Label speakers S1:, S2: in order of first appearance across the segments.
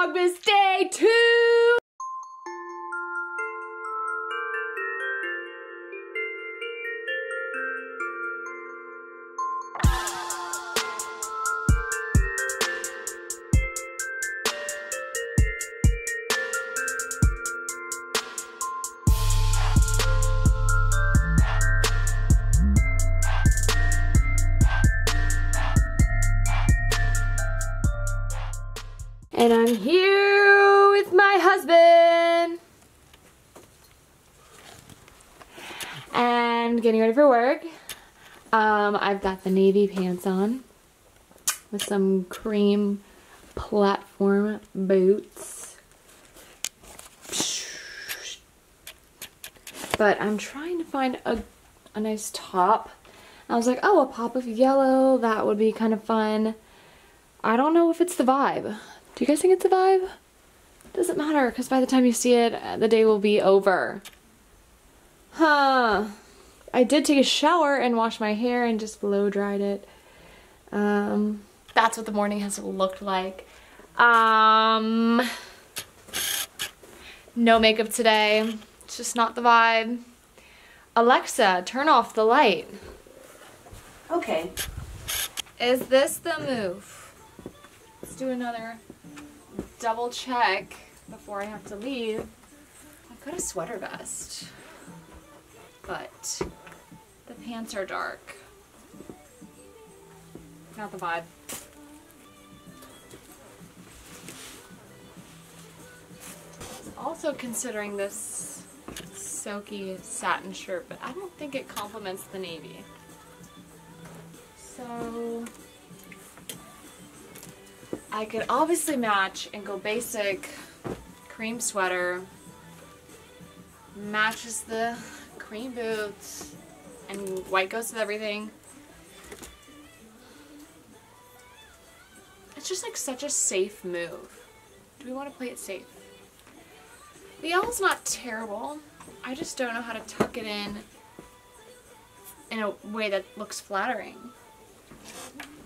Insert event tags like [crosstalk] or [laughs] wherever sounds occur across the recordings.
S1: Vlogmas And I'm here with my husband. And getting ready for work. Um, I've got the navy pants on with some cream platform boots. But I'm trying to find a, a nice top. I was like, oh, a pop of yellow, that would be kind of fun. I don't know if it's the vibe. Do you guys think it's a vibe? Doesn't matter, because by the time you see it, the day will be over. Huh. I did take a shower and wash my hair and just blow dried it. Um, that's what the morning has looked like. Um, no makeup today. It's just not the vibe. Alexa, turn off the light.
S2: Okay.
S1: Is this the move? Let's do another double check before I have to leave. I've got a sweater vest, but the pants are dark. Not the vibe. Also considering this silky satin shirt, but I don't think it complements the navy. I could obviously match and go basic cream sweater. Matches the cream boots and white goes with everything. It's just like such a safe move. Do we want to play it safe? The yellow's not terrible. I just don't know how to tuck it in in a way that looks flattering.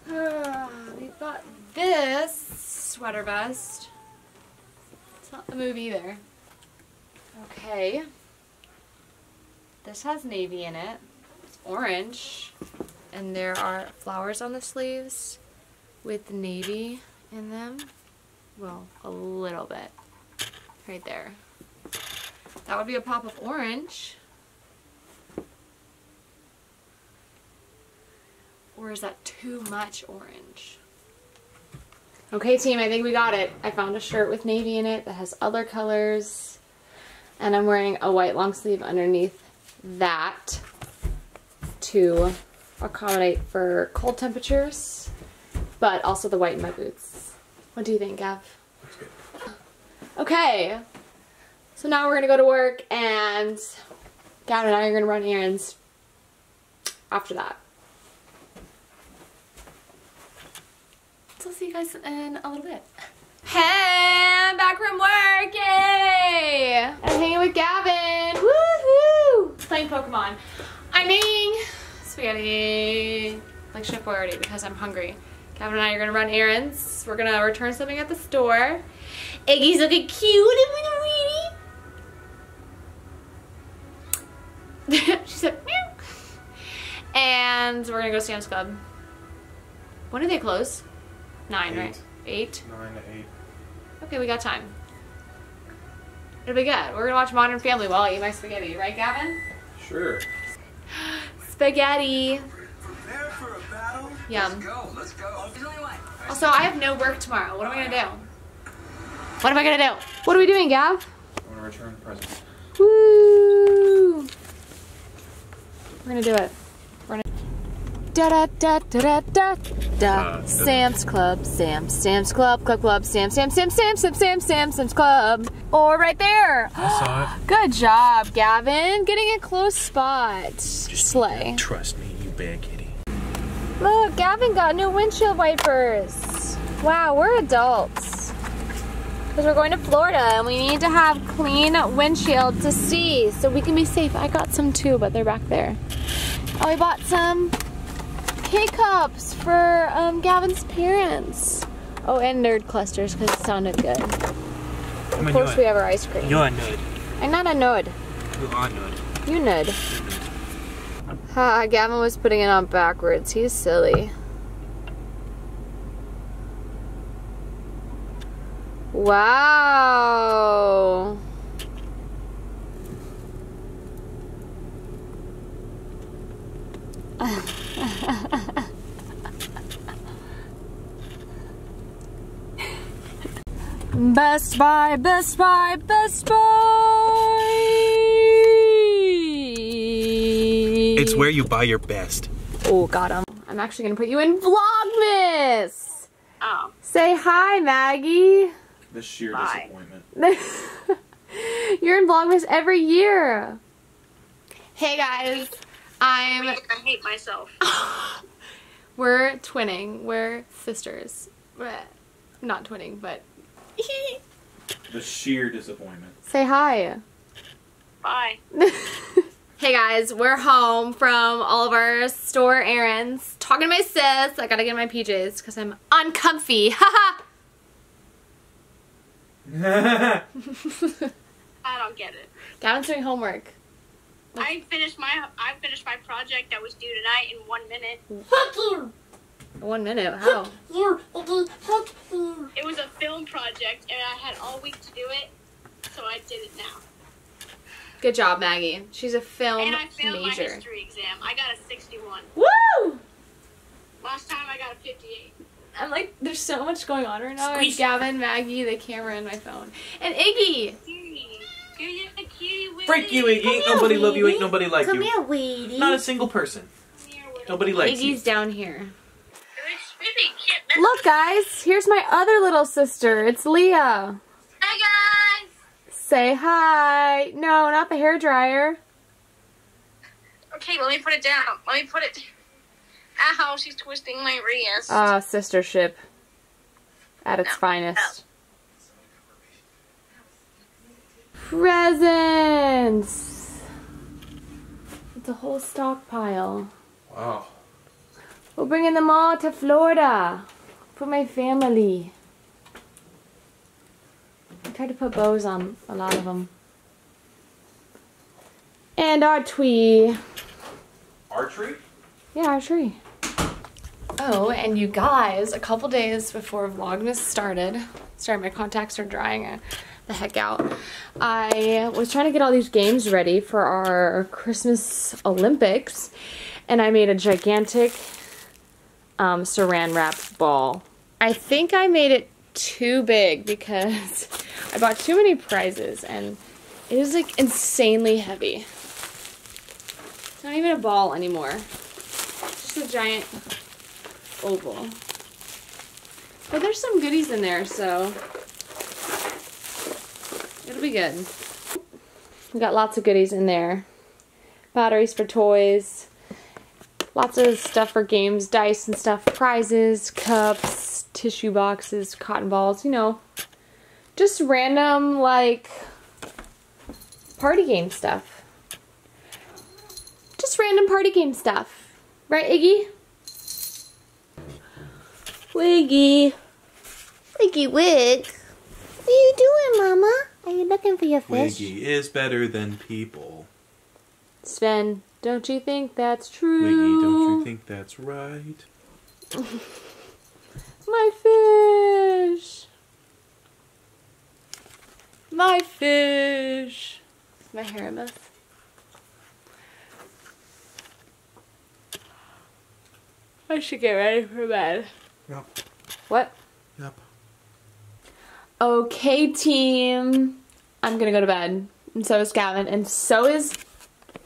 S1: Uh, we've got this sweater vest. It's not the move either. Okay. This has navy in it. It's orange. And there are flowers on the sleeves with navy in them. Well, a little bit. Right there. That would be a pop of orange. Or is that too much orange? Okay team, I think we got it. I found a shirt with navy in it that has other colors. And I'm wearing a white long sleeve underneath that to accommodate for cold temperatures. But also the white in my boots. What do you think, Gav? Okay. So now we're gonna go to work and Gav and I are gonna run errands after that. So I'll see you guys in a little bit. Hey, I'm back from work, yay! I'm hanging with Gavin, woohoo! Playing Pokemon. I'm making spaghetti, like Chef Boyardee, because I'm hungry. Gavin and I are gonna run errands. We're gonna return something at the store. Iggy's looking cute [laughs] she said, meow. And we're gonna go to Sam's Club. When do they close? Nine,
S3: Eight.
S1: right? Eight?
S3: Nine to eight.
S1: Okay, we got time. It'll be good. We're gonna watch Modern Family while I eat my spaghetti, right, Gavin?
S3: Sure. [gasps]
S1: Spaghetti.
S4: Prepare for a battle?
S1: Yum.
S4: Let's go, let's go.
S1: Also, I have no work tomorrow. What am I gonna do? Oh, what am I gonna do? What are we doing, Gav?
S3: I want to return presents.
S1: Woo! We're gonna do it. Da da da da da da Sam's Club, Sam, Sam's Club, Club Club, Sam, Sam, Sam, Sam, Sam, Sam, Sam, Sam's Club. Or right there.
S3: I saw it. [gasps]
S1: Good job, Gavin. Getting a close spot. Slay.
S3: Trust me, you bad kitty.
S1: Look, Gavin got new windshield wipers. Wow, we're adults. Because we're going to Florida and we need to have clean windshield to see so we can be safe. I got some too, but they're back there. Oh, we bought some K-cups for um, Gavin's parents. Oh, and nerd clusters because it sounded good.
S3: Come
S1: Of course, we have our ice cream.
S3: You're a nerd.
S1: I'm not a nerd.
S3: You are nerd.
S1: You nerd. Ha, Gavin was putting it on backwards. He's silly. Wow. [laughs] Best Buy, Best Buy, Best Buy.
S3: It's where you buy your best.
S1: Oh, got him. I'm actually gonna put you in Vlogmas.
S2: Oh.
S1: Say hi, Maggie.
S3: The sheer
S2: Bye.
S3: disappointment. [laughs]
S1: You're in Vlogmas every year. Hey guys, I'm.
S2: I hate myself. [laughs]
S1: We're twinning. We're sisters. Not twinning, but. [laughs]
S3: The sheer disappointment.
S1: Say hi.
S2: Bye. [laughs]
S1: Hey guys, we're home from all of our store errands. Talking to my sis. I gotta get my PJs because I'm uncomfy. Haha.
S2: I don't get it.
S1: Gavin's doing homework.
S2: I finished my I finished my project that was due tonight in one minute.
S1: One minute. How?
S2: It was a film project and I had all week to do it, so I did it now.
S1: Good job, Maggie. She's a film
S2: and I failed my history exam. I got a 61.
S1: Woo!
S2: Last time I got a 58.
S1: I'm like, there's so much going on right now.
S2: Squeeze.
S1: Gavin, Maggie, the camera, and my phone. And Iggy!
S3: Freak you, Iggy. Ain't nobody love you. Ain't nobody like you.
S1: Weedy.
S3: Not a single person.
S2: Here,
S3: Nobody likes you.
S1: Iggy's down here.
S2: It's really cute.
S1: Look, guys, here's my other little sister. It's Leah.
S2: Hi guys.
S1: Say hi. No, not the hair dryer.
S2: Okay, let me put it down. Let me put it. Ow, she's twisting my wrist.
S1: Ah, sistership at its finest. Presents. It's a whole stockpile.
S3: Wow.
S1: We're bringing them all to Florida for my family. I tried to put bows on a lot of them. And our tree.
S3: Archery?
S1: Yeah, our tree. Oh, and you guys, a couple days before Vlogmas started, sorry, my contacts are drying the heck out. I was trying to get all these games ready for our Christmas Olympics, and I made a gigantic um, saran wrap ball. I think I made it too big because [laughs] I bought too many prizes, and it was like insanely heavy. It's not even a ball anymore. It's just a giant oval. But there's some goodies in there, so be good. We got lots of goodies in there. Batteries for toys. Lots of stuff for games, dice and stuff, prizes, cups, tissue boxes, cotton balls, you know. Just random, like, party game stuff. Just random party game stuff. Right, Iggy? Wiggy. Wiggy wig. What are you doing, Mama? Are you looking for your fish?
S3: Wiggy is better than people.
S1: Sven, don't you think that's true?
S3: Wiggy, don't you think that's right? [laughs]
S1: My fish. My fish. My hair a mess. I should get ready for bed.
S3: Yep.
S1: What?
S3: Yep.
S1: Okay, team. I'm gonna go to bed. And so is Gavin. And so is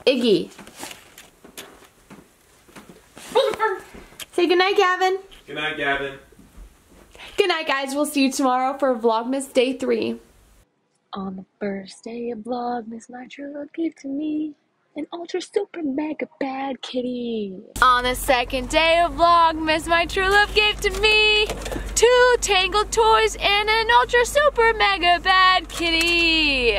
S1: Iggy. Say goodnight, Gavin.
S3: Good night, Gavin.
S1: Good night, guys. We'll see you tomorrow for Vlogmas Day 3. On the first day of Vlogmas, my true love gave to me an ultra super mega bad kitty. On the second day of Vlogmas, my true love gave to me two tangled toys and an ultra super mega bad kitty.